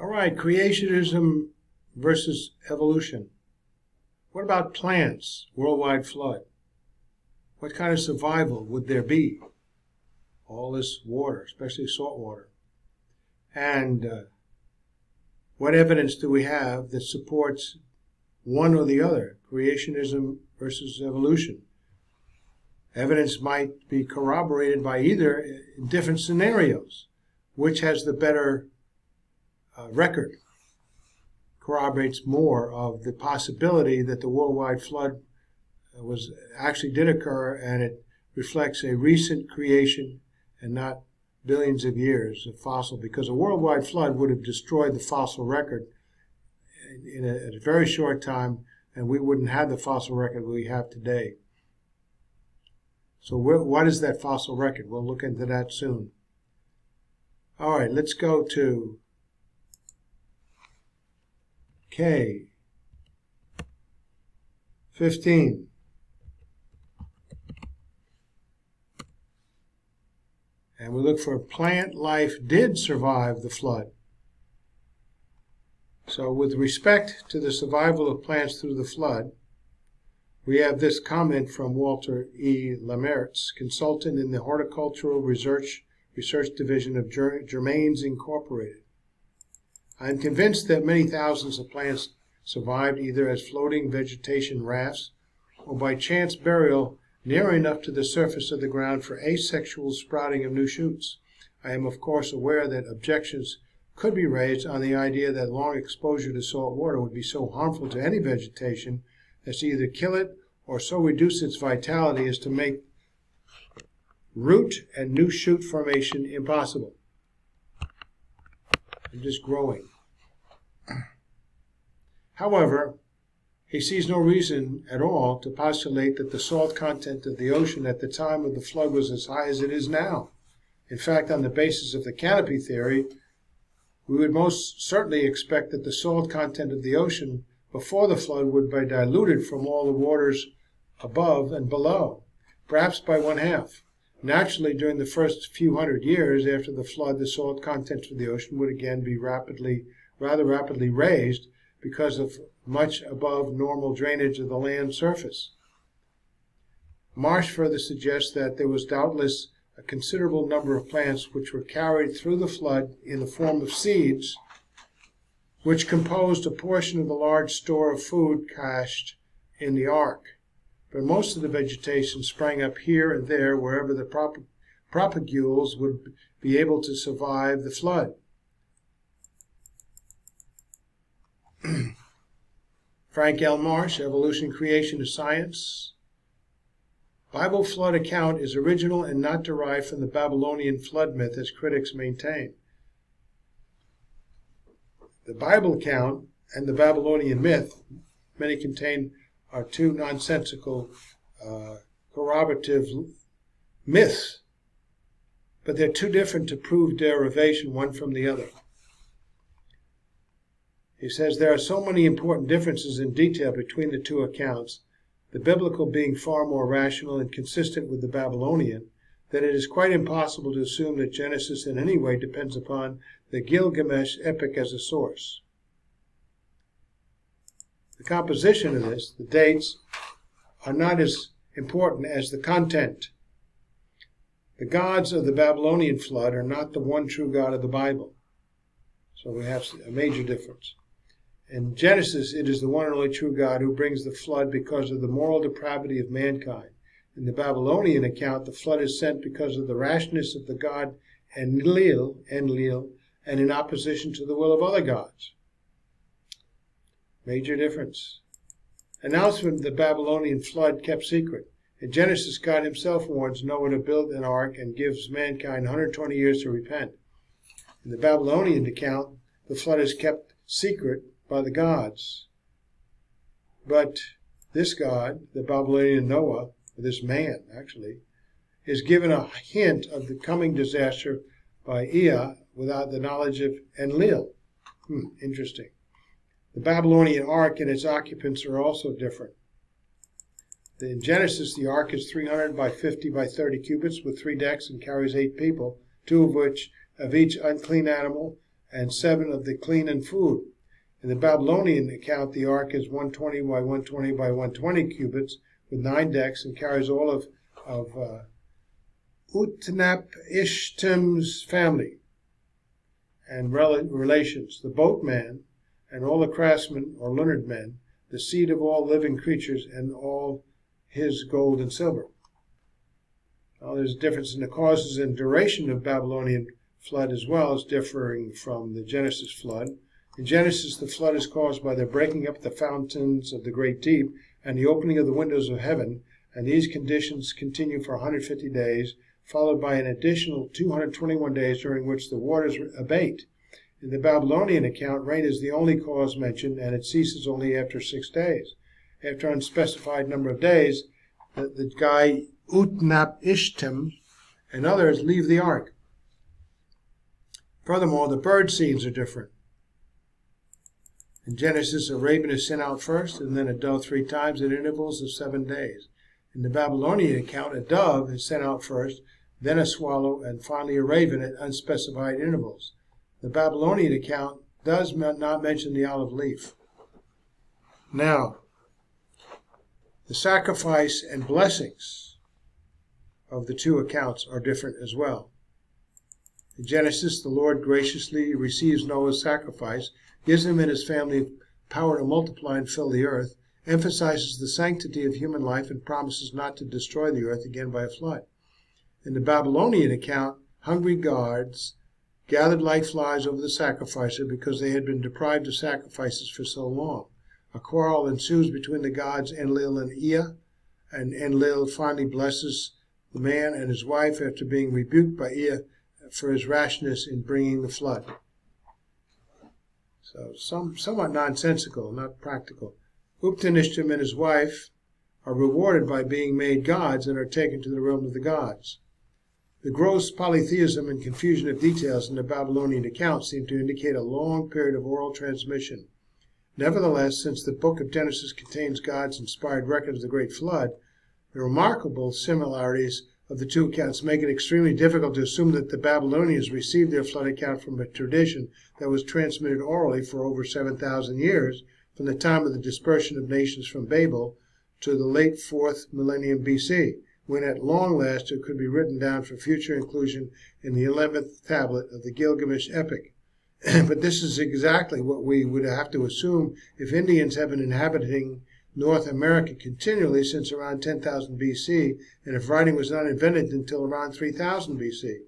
All right, creationism versus evolution. What about plants, worldwide flood? What kind of survival would there be? All this water, especially salt water. And uh, what evidence do we have that supports one or the other, creationism versus evolution? Evidence might be corroborated by either in different scenarios. Which has the better Uh, record? Corroborates more of the possibility that the worldwide flood uh, was actually did occur and it reflects a recent creation and not billions of years of fossil because a worldwide flood would have destroyed the fossil record in a, in a very short time and we wouldn't have the fossil record we have today. So what is that fossil record? We'll look into that soon. All right, let's go to K. 15. And we look for plant life did survive the flood. So with respect to the survival of plants through the flood, we have this comment from Walter E. Lammerts, consultant in the Horticultural Research, Research Division of Germains Incorporated. I am convinced that many thousands of plants survived either as floating vegetation rafts or by chance burial near enough to the surface of the ground for asexual sprouting of new shoots. I am, of course, aware that objections could be raised on the idea that long exposure to salt water would be so harmful to any vegetation as to either kill it or so reduce its vitality as to make root and new shoot formation impossible. And just growing. However, he sees no reason at all to postulate that the salt content of the ocean at the time of the flood was as high as it is now. In fact, on the basis of the canopy theory, we would most certainly expect that the salt content of the ocean before the flood would be diluted from all the waters above and below, perhaps by one half. Naturally, during the first few hundred years after the flood, the salt content of the ocean would again be rapidly, rather rapidly raised because of much above normal drainage of the land surface. Marsh further suggests that there was doubtless a considerable number of plants which were carried through the flood in the form of seeds, which composed a portion of the large store of food cached in the ark. But most of the vegetation sprang up here and there wherever the prop propagules would be able to survive the flood. Frank L. Marsh, Evolution, Creation, of Science. Bible flood account is original and not derived from the Babylonian flood myth as critics maintain. The Bible account and the Babylonian myth, many contain, are two nonsensical uh, corroborative myths, but they're too different to prove derivation one from the other. He says there are so many important differences in detail between the two accounts, the biblical being far more rational and consistent with the Babylonian, that it is quite impossible to assume that Genesis in any way depends upon the Gilgamesh epic as a source. The composition of this, the dates, are not as important as the content. The gods of the Babylonian flood are not the one true God of the Bible. So we have a major difference. In Genesis, it is the one and only true God who brings the flood because of the moral depravity of mankind. In the Babylonian account, the flood is sent because of the rashness of the god Enlil, Enlil, and in opposition to the will of other gods. Major difference. Announcement of the Babylonian flood kept secret. In Genesis, God himself warns Noah to build an ark and gives mankind 120 years to repent. In the Babylonian account, the flood is kept secret by the gods. But this God, the Babylonian Noah, this man actually, is given a hint of the coming disaster by Ea without the knowledge of Enlil. Hmm, interesting. The Babylonian ark and its occupants are also different. In Genesis, the ark is 300 by 50 by 30 cubits with three decks and carries eight people, two of which of each unclean animal and seven of the clean and food. In the Babylonian account, the ark is 120 by 120 by 120 cubits with nine decks and carries all of, of uh, Utnap Ishtim's family and rel- relations, the boatman and all the craftsmen or learned men, the seed of all living creatures, and all his gold and silver. Now, there's a difference in the causes and duration of Babylonian flood as well as differing from the Genesis flood. In Genesis, the flood is caused by the breaking up the fountains of the great deep and the opening of the windows of heaven, and these conditions continue for 150 days, followed by an additional 221 days during which the waters abate. In the Babylonian account, rain is the only cause mentioned, and it ceases only after six days. After an unspecified number of days, the, the guy Utnapishtim and others leave the ark. Furthermore, the bird scenes are different. In Genesis, a raven is sent out first, and then a dove three times at intervals of seven days. In the Babylonian account, a dove is sent out first, then a swallow, and finally a raven at unspecified intervals. The Babylonian account does not mention the olive leaf. Now, the sacrifice and blessings of the two accounts are different as well. In Genesis, the Lord graciously receives Noah's sacrifice, gives him and his family power to multiply and fill the earth, emphasizes the sanctity of human life, and promises not to destroy the earth again by a flood. In the Babylonian account, hungry gods gathered like flies over the sacrificer because they had been deprived of sacrifices for so long. A quarrel ensues between the gods Enlil and Ea, and Enlil finally blesses the man and his wife after being rebuked by Ea for his rashness in bringing the flood. So, some, somewhat nonsensical, not practical. Uptanishtim and his wife are rewarded by being made gods and are taken to the realm of the gods. The gross polytheism and confusion of details in the Babylonian account seem to indicate a long period of oral transmission. Nevertheless, since the book of Genesis contains God's inspired record of the great flood, the remarkable similarities of the two accounts make it extremely difficult to assume that the Babylonians received their flood account from a tradition that was transmitted orally for over 7,000 years, from the time of the dispersion of nations from Babel to the late 4th millennium BC when at long last it could be written down for future inclusion in the 11th tablet of the Gilgamesh epic. but this is exactly what we would have to assume if Indians have been inhabiting North America continually since around 10,000 BC, and if writing was not invented until around 3000 BC.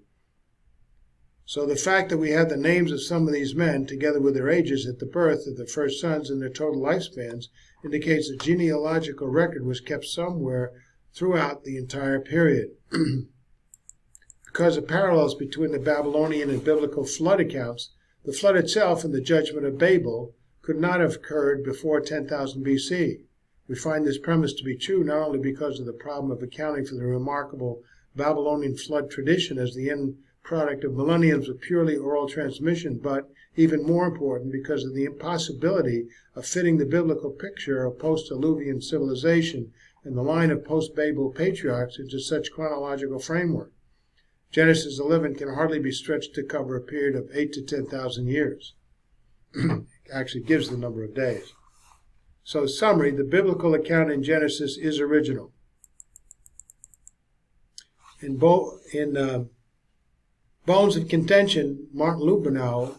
So the fact that we have the names of some of these men, together with their ages at the birth of the first sons and their total lifespans, indicates a genealogical record was kept somewhere throughout the entire period. because of parallels between the Babylonian and biblical flood accounts, the flood itself and the judgment of Babel could not have occurred before 10,000 BC. We find this premise to be true not only because of the problem of accounting for the remarkable Babylonian flood tradition as the end product of millenniums of purely oral transmission, but even more important because of the impossibility of fitting the biblical picture of post-Diluvian civilization and the line of post-Babel patriarchs into such chronological framework. Genesis 11 can hardly be stretched to cover a period of 8 to 10,000 years. It actually gives the number of days. So, summary, the biblical account in Genesis is original. In, Bo- in uh, Bones of Contention, Martin Lubenow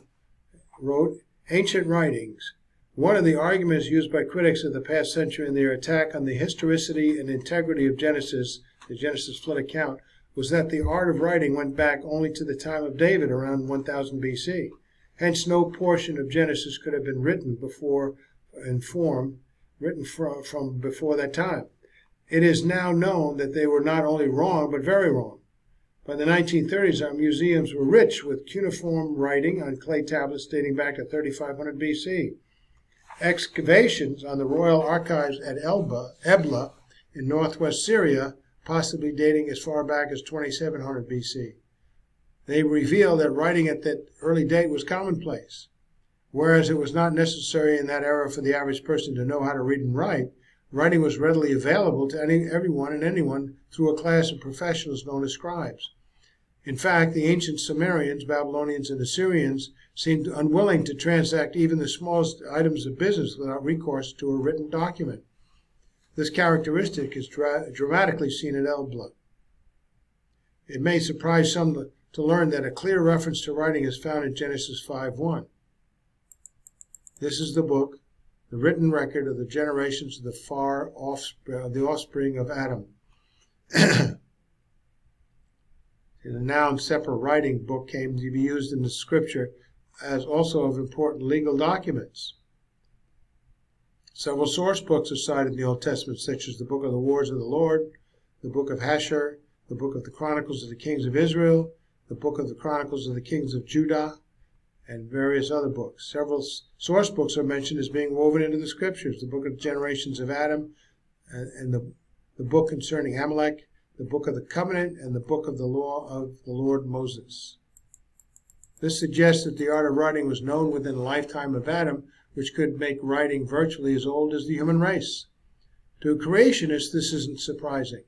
wrote, Ancient Writings, one of the arguments used by critics of the past century in their attack on the historicity and integrity of Genesis, the Genesis flood account, was that the art of writing went back only to the time of David around 1000 BC. Hence, no portion of Genesis could have been written before in form, written from, from before that time. It is now known that they were not only wrong, but very wrong. By the 1930s, our museums were rich with cuneiform writing on clay tablets dating back to 3500 BC excavations on the royal archives at Elba, Ebla in northwest Syria, possibly dating as far back as 2700 BC. They reveal that writing at that early date was commonplace. Whereas it was not necessary in that era for the average person to know how to read and write, writing was readily available to any, everyone and anyone through a class of professionals known as scribes. In fact, the ancient Sumerians, Babylonians, and Assyrians seemed unwilling to transact even the smallest items of business without recourse to a written document. This characteristic is dra- dramatically seen in Ebla. It may surprise some to, to learn that a clear reference to writing is found in Genesis 5:1. This is the book, the written record of the generations of the far offspring, the offspring of Adam. the noun separate writing book came to be used in the scripture as also of important legal documents. Several source books are cited in the Old Testament, such as the Book of the Wars of the Lord, the Book of Hashar, the Book of the Chronicles of the Kings of Israel, the Book of the Chronicles of the Kings of Judah, and various other books. Several source books are mentioned as being woven into the scriptures the Book of Generations of Adam, uh, and the, the book concerning Amalek, the Book of the Covenant, and the Book of the Law of the Lord Moses. This suggests that the art of writing was known within the lifetime of Adam, which could make writing virtually as old as the human race. To a creationist, this isn't surprising.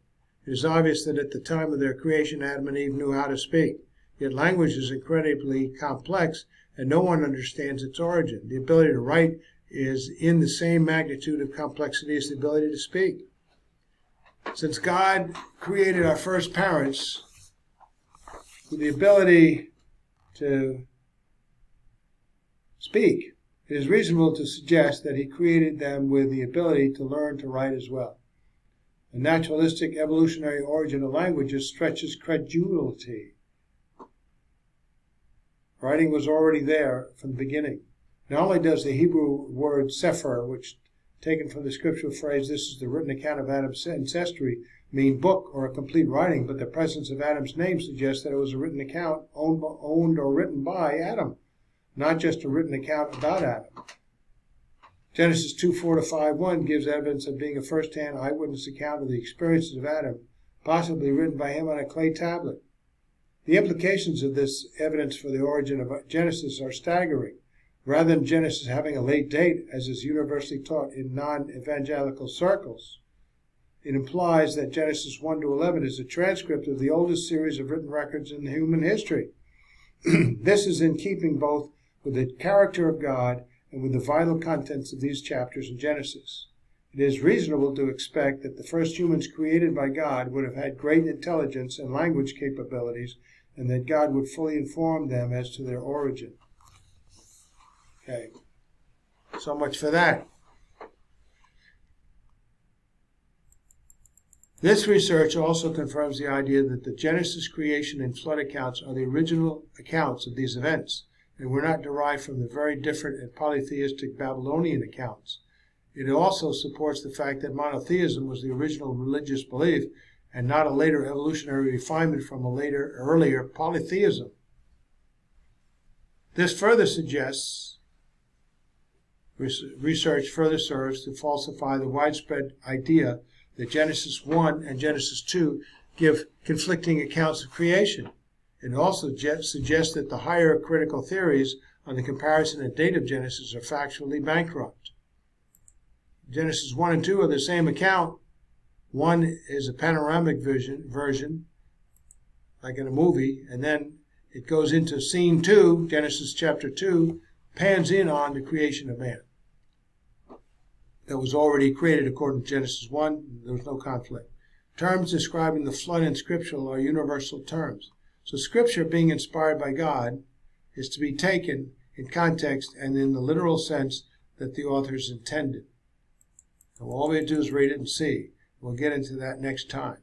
It is obvious that at the time of their creation, Adam and Eve knew how to speak. Yet language is incredibly complex, and no one understands its origin. The ability to write is in the same magnitude of complexity as the ability to speak. Since God created our first parents with the ability to speak, it is reasonable to suggest that he created them with the ability to learn to write as well. The naturalistic evolutionary origin of languages stretches credulity. Writing was already there from the beginning. Not only does the Hebrew word sefer, which taken from the scriptural phrase, this is the written account of Adam's ancestry, mean book or a complete writing, but the presence of Adam's name suggests that it was a written account owned, owned or written by Adam not just a written account about Adam. Genesis 2 4 to 5 1 gives evidence of being a first hand eyewitness account of the experiences of Adam, possibly written by him on a clay tablet. The implications of this evidence for the origin of Genesis are staggering. Rather than Genesis having a late date, as is universally taught in non evangelical circles, it implies that Genesis 1 to 11 is a transcript of the oldest series of written records in human history. this is in keeping both with the character of God and with the vital contents of these chapters in Genesis. It is reasonable to expect that the first humans created by God would have had great intelligence and language capabilities, and that God would fully inform them as to their origin. Okay, so much for that. This research also confirms the idea that the Genesis creation and flood accounts are the original accounts of these events and were not derived from the very different and polytheistic Babylonian accounts. It also supports the fact that monotheism was the original religious belief and not a later evolutionary refinement from a later, earlier polytheism. This further suggests, research further serves to falsify the widespread idea that Genesis 1 and Genesis 2 give conflicting accounts of creation. It also suggests that the higher critical theories on the comparison and date of Genesis are factually bankrupt. Genesis 1 and 2 are the same account. One is a panoramic vision, version, like in a movie, and then it goes into scene 2, Genesis chapter 2, pans in on the creation of man. That was already created according to Genesis 1. There was no conflict. Terms describing the flood in Scripture are universal terms. So scripture being inspired by God is to be taken in context and in the literal sense that the authors intended. So all we do is read it and see. We'll get into that next time.